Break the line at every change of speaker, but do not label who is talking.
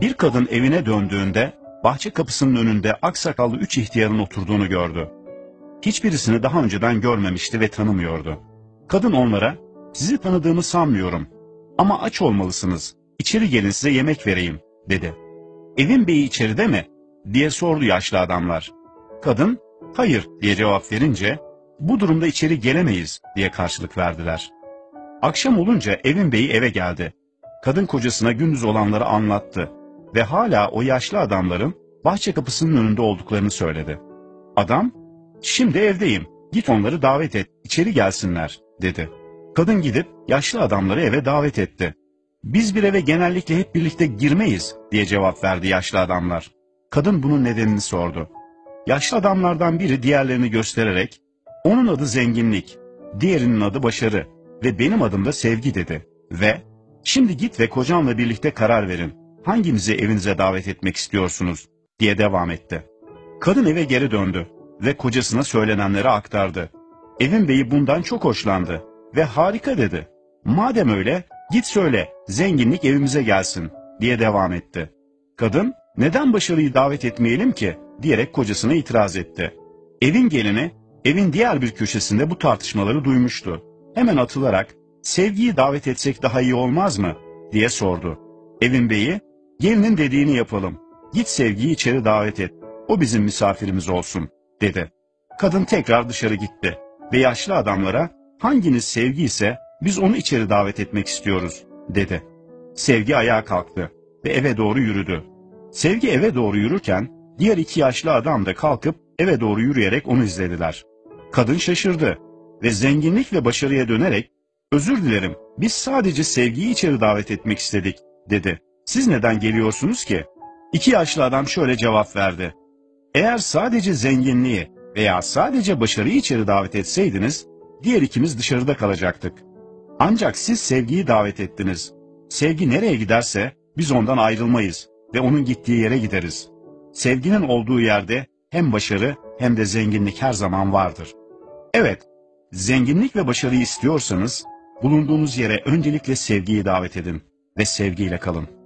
Bir kadın evine döndüğünde bahçe kapısının önünde aksakallı üç ihtiyarın oturduğunu gördü. Hiçbirisini daha önceden görmemişti ve tanımıyordu. Kadın onlara, sizi tanıdığımı sanmıyorum ama aç olmalısınız, içeri gelin size yemek vereyim, dedi. Evin beyi içeride mi? diye sordu yaşlı adamlar. Kadın, hayır diye cevap verince, bu durumda içeri gelemeyiz diye karşılık verdiler. Akşam olunca evin beyi eve geldi. Kadın kocasına gündüz olanları anlattı ve hala o yaşlı adamların bahçe kapısının önünde olduklarını söyledi. Adam, şimdi evdeyim, git onları davet et, içeri gelsinler, dedi. Kadın gidip yaşlı adamları eve davet etti. Biz bir eve genellikle hep birlikte girmeyiz diye cevap verdi yaşlı adamlar. Kadın bunun nedenini sordu. Yaşlı adamlardan biri diğerlerini göstererek, onun adı zenginlik, diğerinin adı başarı ve benim adım da sevgi dedi. Ve, şimdi git ve kocanla birlikte karar verin. Hanginizi evinize davet etmek istiyorsunuz? diye devam etti. Kadın eve geri döndü ve kocasına söylenenleri aktardı. Evin beyi bundan çok hoşlandı ve harika dedi. Madem öyle git söyle zenginlik evimize gelsin diye devam etti. Kadın neden başarıyı davet etmeyelim ki diyerek kocasına itiraz etti. Evin gelini evin diğer bir köşesinde bu tartışmaları duymuştu. Hemen atılarak sevgiyi davet etsek daha iyi olmaz mı diye sordu. Evin beyi gelinin dediğini yapalım. Git sevgiyi içeri davet et. O bizim misafirimiz olsun dedi. Kadın tekrar dışarı gitti ve yaşlı adamlara hanginiz sevgi ise biz onu içeri davet etmek istiyoruz dedi. Sevgi ayağa kalktı ve eve doğru yürüdü. Sevgi eve doğru yürürken diğer iki yaşlı adam da kalkıp eve doğru yürüyerek onu izlediler. Kadın şaşırdı ve zenginlik ve başarıya dönerek özür dilerim biz sadece sevgiyi içeri davet etmek istedik dedi. Siz neden geliyorsunuz ki? İki yaşlı adam şöyle cevap verdi. Eğer sadece zenginliği veya sadece başarıyı içeri davet etseydiniz, diğer ikimiz dışarıda kalacaktık. Ancak siz sevgiyi davet ettiniz. Sevgi nereye giderse biz ondan ayrılmayız ve onun gittiği yere gideriz. Sevginin olduğu yerde hem başarı hem de zenginlik her zaman vardır. Evet, zenginlik ve başarıyı istiyorsanız bulunduğunuz yere öncelikle sevgiyi davet edin ve sevgiyle kalın.